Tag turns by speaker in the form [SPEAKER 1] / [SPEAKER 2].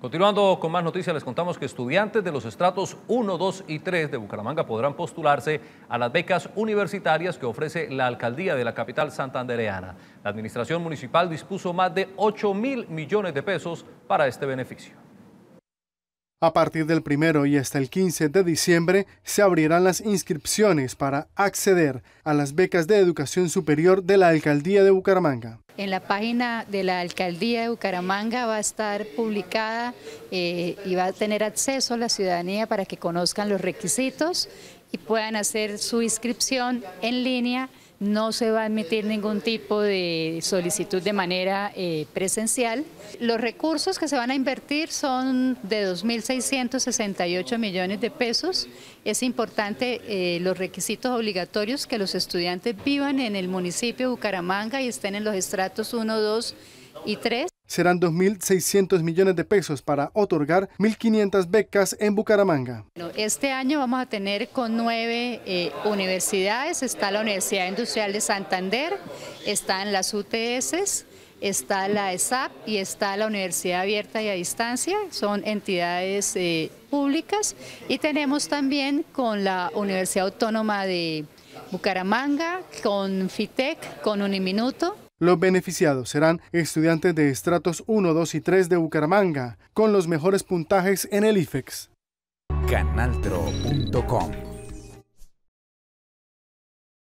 [SPEAKER 1] Continuando con más noticias, les contamos que estudiantes de los estratos 1, 2 y 3 de Bucaramanga podrán postularse a las becas universitarias que ofrece la alcaldía de la capital santandereana. La administración municipal dispuso más de 8 mil millones de pesos para este beneficio.
[SPEAKER 2] A partir del primero y hasta el 15 de diciembre se abrirán las inscripciones para acceder a las becas de educación superior de la Alcaldía de Bucaramanga.
[SPEAKER 3] En la página de la Alcaldía de Bucaramanga va a estar publicada eh, y va a tener acceso la ciudadanía para que conozcan los requisitos y puedan hacer su inscripción en línea no se va a emitir ningún tipo de solicitud de manera eh, presencial. Los recursos que se van a invertir son de 2.668 millones de pesos. Es importante eh, los requisitos obligatorios que los estudiantes vivan en el municipio de Bucaramanga y estén en los estratos 1, 2 y 3
[SPEAKER 2] serán 2.600 millones de pesos para otorgar 1.500 becas en Bucaramanga.
[SPEAKER 3] Este año vamos a tener con nueve eh, universidades, está la Universidad Industrial de Santander, están las UTS, está la ESAP y está la Universidad Abierta y a Distancia, son entidades eh, públicas. Y tenemos también con la Universidad Autónoma de Bucaramanga, con FITEC, con Uniminuto,
[SPEAKER 2] los beneficiados serán estudiantes de estratos 1, 2 y 3 de Bucaramanga, con los mejores puntajes en el IFEX.
[SPEAKER 4] Canaltro.com